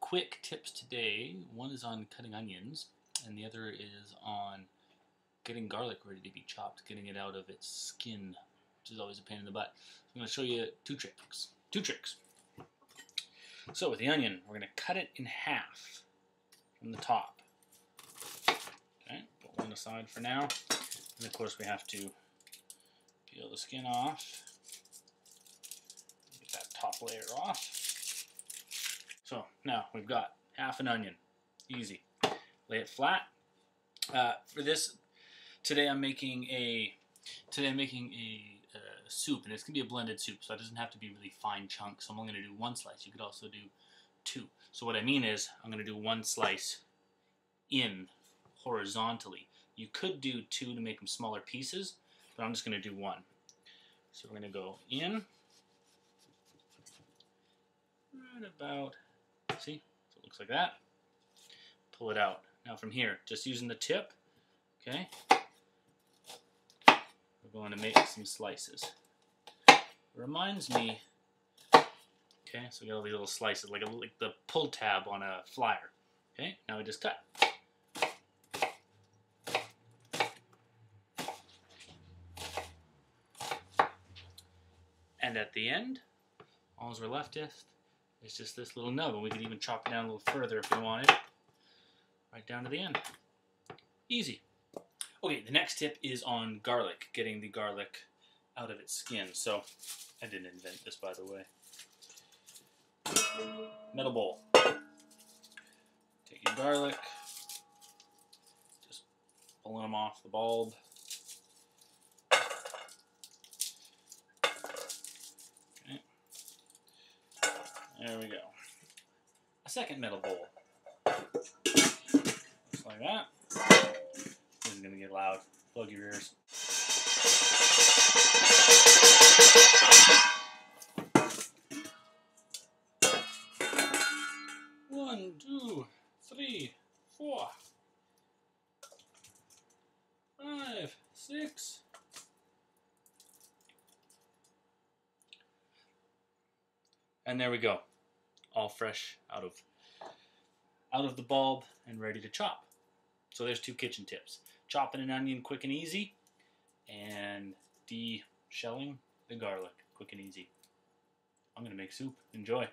quick tips today. One is on cutting onions, and the other is on getting garlic ready to be chopped, getting it out of its skin, which is always a pain in the butt. I'm going to show you two tricks. Two tricks. So with the onion, we're going to cut it in half from the top. Okay, put one aside for now. And of course we have to peel the skin off. Get that top layer off. So now we've got half an onion. Easy. Lay it flat. Uh, for this, today I'm making a today I'm making a uh, soup, and it's gonna be a blended soup, so it doesn't have to be really fine chunks. So I'm only gonna do one slice. You could also do two. So what I mean is I'm gonna do one slice in horizontally. You could do two to make them smaller pieces, but I'm just gonna do one. So we're gonna go in right about See? So it looks like that. Pull it out. Now from here, just using the tip, okay, we're going to make some slices. Reminds me, okay, so we got all these little slices, like, a, like the pull tab on a flyer. Okay, now we just cut. And at the end, all we're left is it's just this little nub, and we could even chop it down a little further if we wanted. Right down to the end. Easy. Okay, the next tip is on garlic, getting the garlic out of its skin. So, I didn't invent this, by the way. Metal bowl. Take your garlic, just pulling them off the bulb. There we go. A second metal bowl. Just like that. This is going to get loud. Plug your ears. One, two, three, four, five, six, and there we go all fresh out of out of the bulb and ready to chop. So there's two kitchen tips. Chopping an onion quick and easy and de-shelling the garlic quick and easy. I'm going to make soup. Enjoy.